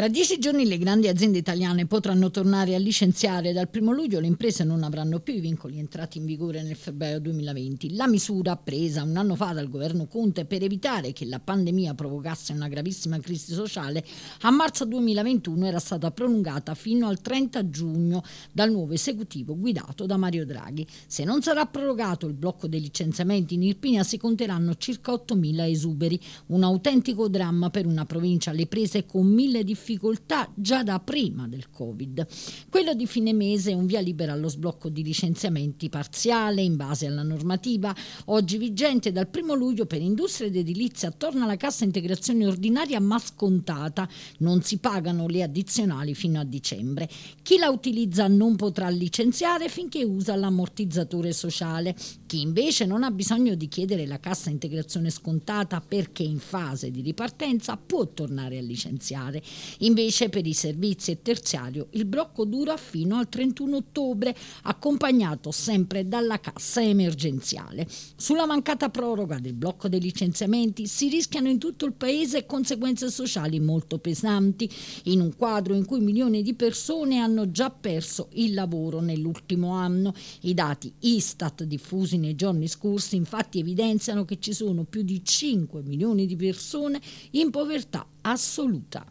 Tra dieci giorni le grandi aziende italiane potranno tornare a licenziare. Dal 1 luglio le imprese non avranno più i vincoli entrati in vigore nel febbraio 2020. La misura presa un anno fa dal governo Conte per evitare che la pandemia provocasse una gravissima crisi sociale a marzo 2021 era stata prolungata fino al 30 giugno dal nuovo esecutivo guidato da Mario Draghi. Se non sarà prorogato il blocco dei licenziamenti in Irpinia si conteranno circa 8.000 esuberi, un autentico dramma per una provincia alle prese con mille difficoltà difficoltà già da prima del Covid. Quello di fine mese è un via libera allo sblocco di licenziamenti parziale in base alla normativa oggi vigente dal 1 luglio per industria ed edilizia torna la cassa integrazione ordinaria ma scontata, non si pagano le addizionali fino a dicembre. Chi la utilizza non potrà licenziare finché usa l'ammortizzatore sociale. Chi invece non ha bisogno di chiedere la cassa integrazione scontata perché in fase di ripartenza può tornare a licenziare. Invece per i servizi e terziario il blocco dura fino al 31 ottobre, accompagnato sempre dalla cassa emergenziale. Sulla mancata proroga del blocco dei licenziamenti si rischiano in tutto il paese conseguenze sociali molto pesanti, in un quadro in cui milioni di persone hanno già perso il lavoro nell'ultimo anno. I dati Istat diffusi nei giorni scorsi infatti evidenziano che ci sono più di 5 milioni di persone in povertà assoluta.